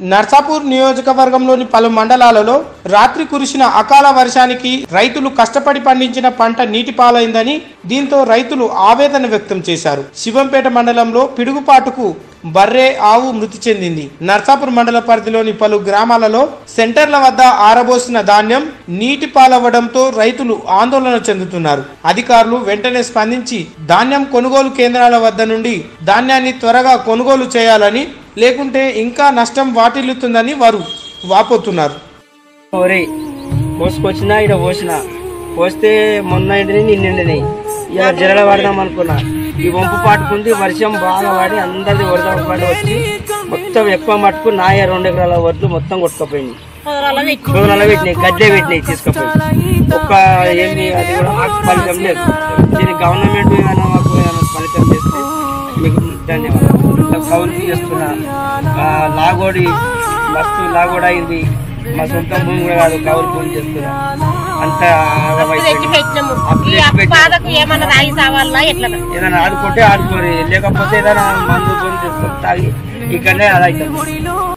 నర్సాపూర్ నియోజకవర్గంలోని పలు మండలాలలో రాత్రి కురిసిన అకాల వర్షానికి రైతులు కష్టపడి పండించిన పంట నీటి పాలైందని దీంతో రైతులు ఆవేదన వ్యక్తం చేశారు. శివంపేట మండలంలో పిడుగుపాటుకు బర్రె ఆవు మృతి చెందింది. నర్సాపూర్ మండల పరిధిలోని పలు గ్రామాలలో సెంటర్ల వద్ద ఆరబోసిన ధాన్యం నీటి పాలవ్వడంతో రైతులు ఆందోళన చెందుతున్నారు. అధికారులు వెంటనే స్పందించి ధాన్యం కొనుగోలు కేంద్రాల వద్ద నుండి ధాన్యాన్ని త్వరగా కొనుగోలు చేయాలని లేకుంటే ఇంకా నష్టం వాటిల్లుతుందని వారు వాపోతున్నారు. ఒరే పోసుకొచ్చినా ఇక్కడ పోసిన. పోస్తే మొన్న ఎండిని నిన్న ఇలా జరగ పడదాం అనుకున్నా. ఈ వంపు పాటుకుంది వర్షం బాగా పడి అందరిది వరద పడి వచ్చి మొత్తం ఎక్కువ మట్టుకు నాయ రెండు ఎకరాల వడ్లు మొత్తం కొట్టుకుపోయింది. పొదనాల పెట్టినాయి గద్దె పెట్టినాయి తీసుకుపోయి. ఒక్క ఏమి అది కూడా మాకు ఫలితం లేదు. దీనికి గవర్నమెంట్ ఏమైనా మాకు ఫలితం చేస్తే మీకు ధన్యవాదాలు కౌలు చేస్తున్నా ఆ, లాగోడి మస్తు లాగోడి అయింది మా సొంత భూమి కూడా కాదు కౌలు భూమి చేస్తున్నా. అంత ఏదైనా ఆడుకుంటే ఆడుకోరు లేకపోతే ఏదైనా మందు తాగి ఇక్కడనే అలా అవుతుంది